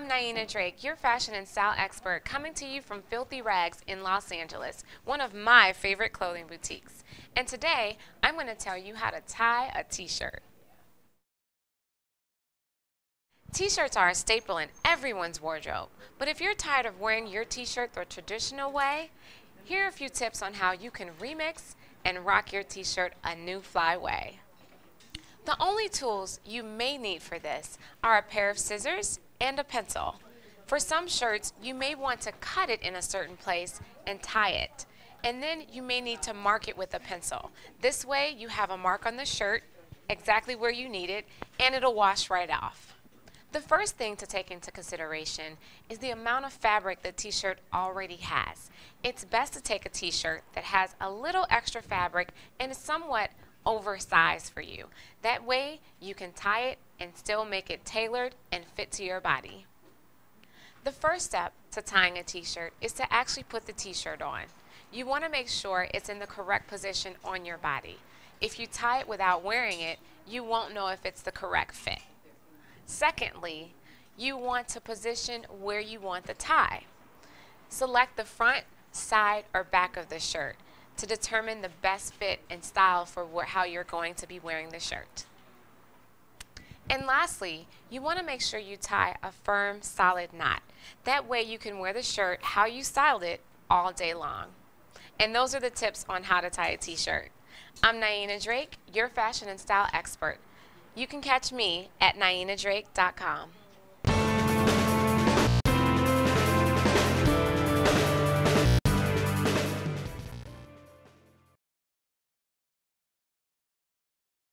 I'm Niena Drake, your fashion and style expert, coming to you from Filthy Rags in Los Angeles, one of my favorite clothing boutiques. And today, I'm going to tell you how to tie a t-shirt. T-shirts are a staple in everyone's wardrobe, but if you're tired of wearing your t-shirt the traditional way, here are a few tips on how you can remix and rock your t-shirt a new fly way. The only tools you may need for this are a pair of scissors and a pencil. For some shirts, you may want to cut it in a certain place and tie it. And then you may need to mark it with a pencil. This way you have a mark on the shirt exactly where you need it and it'll wash right off. The first thing to take into consideration is the amount of fabric the t-shirt already has. It's best to take a t-shirt that has a little extra fabric and is somewhat oversized for you. That way you can tie it and still make it tailored and fit to your body. The first step to tying a t-shirt is to actually put the t-shirt on. You want to make sure it's in the correct position on your body. If you tie it without wearing it, you won't know if it's the correct fit. Secondly, you want to position where you want the tie. Select the front, side, or back of the shirt to determine the best fit and style for how you're going to be wearing the shirt. And lastly, you want to make sure you tie a firm, solid knot. That way you can wear the shirt how you styled it all day long. And those are the tips on how to tie a t-shirt. I'm Niena Drake, your fashion and style expert. You can catch me at nienadrake.com.